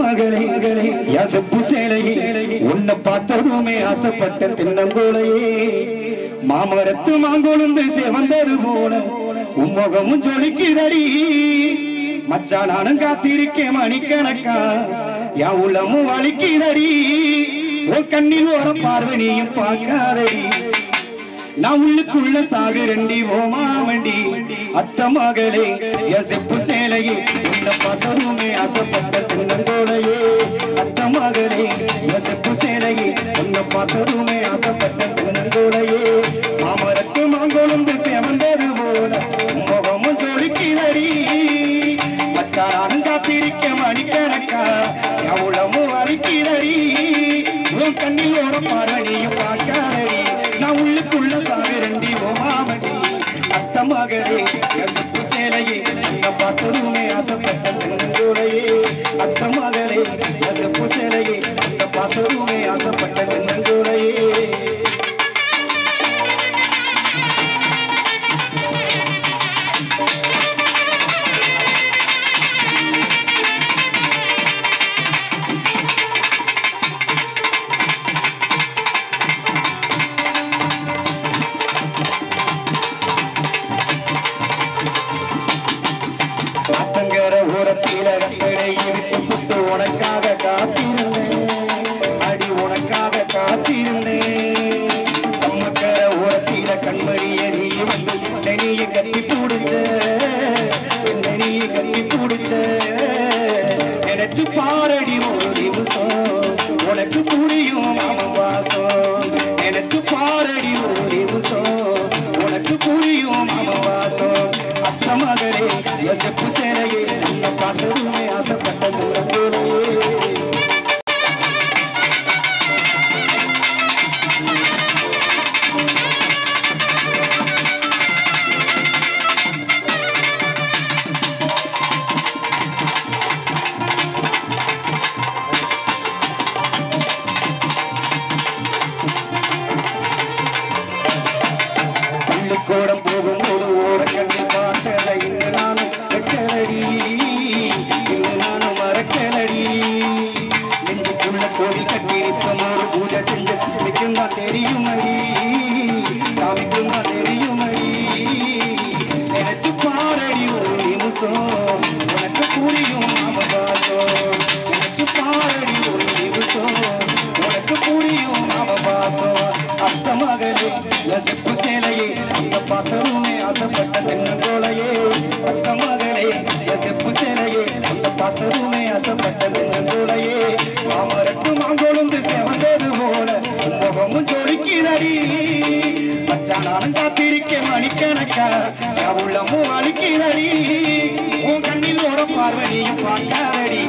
மகளே மகளே யசப்பு சேலையே உன்னை பார்த்ததுமே ஆசைப்பட்ட தென்னங்கோலையே மாமரத்து மாங்கொழுந்து சிவந்தது போல உம்முகமும் ஜொலிக்குதடி மச்சா நானும் காத்திருக்கேன் மணிக்கணக்கா என் உள்ளமும் வலிக்குதடி உன் கண்ணில் ஓரம் பார்வை நீயும் பார்க்காதடி. நான் உள்ளுக்குள்ள சாகுரண்டி ஓமாவண்டி அத்த மகளே எசப்பு சேலையே உன்னை பதருமே அசப்பட்ட தின்னங்கோலையே அத்த மகளே எசப்பு சேலையே உன்னை பதருமே அசப்பட்ட தின்னங்கோலையே மாமரத்து மாங்கொழுந்து சேவந்தது போல முகமும் ஜொலிக்கிறடி மச்சானும் காத்திருக்க மணிக்கணக்கா எவ்வளவும் வலிக்கிறடி உன் கண்ணில் ஓர பரணியும் பார்க்க உள்ள சாகரண்டி சாகுரண்டி ஓமாமடி அத்த மகளே எசப்பு சேலையே உன்னை பார்த்ததுமே ஆசைப்பட்ட தென்னங்கோலையே அத்த மகளே எசப்பு சேலையே உன்னை பார்த்ததுமே அசப்பட்ட நினைச்சு பாரடி ஒரு நிமிஷம் உனக்கு புரியும் அவன் வாசம் நினைச்சு பாரடி ஒரு நிமிஷம் உனக்கு புரியும் அவன் வாசம் அத்த மகளே எசப்பு சேலையே உன்னை பார்த்ததுமே பள்ளிக்கூடம் போகும் ஒரு ஓரக்கண்ணி பார்த்ததை நானும் வெட்டலடி. நானும் மறக்கலடி. நெஞ்சுக்குள்ள கோவில் கட்டி நித்தம் ஒரு பூஜை செஞ்ச சாமிக்கும் தான் தெரியுமடி. சாமிக்கும் தான் தெரியுமடி. நினைச்சு பாரடி ஒரு நிமிஷம். உனக்கு புரியும் அவகாசம். நினைச்சு பாரடி ஒரு நிமிஷம். உனக்கு புரியும் அவகாசம். அத்த மகளே நசிப்பு பார்த்ததுமே ஆசைப்பட்ட தோழையே அத்த மகளே செப்பு சேலையே. அந்த பார்த்ததுமே ஆசைப்பட்ட தோழையே மாமரத்து மாங்கொழுந்து செவந்தது போல முகமும் ஜொலிக்கிறடி. மச்சானாலும் காத்திருக்க மணிக்கணக்கா உள்ளமும் அழிக்கிறடி. உன் கண்ணில் ஒரு பார்வனியும் பார்க்காதடி.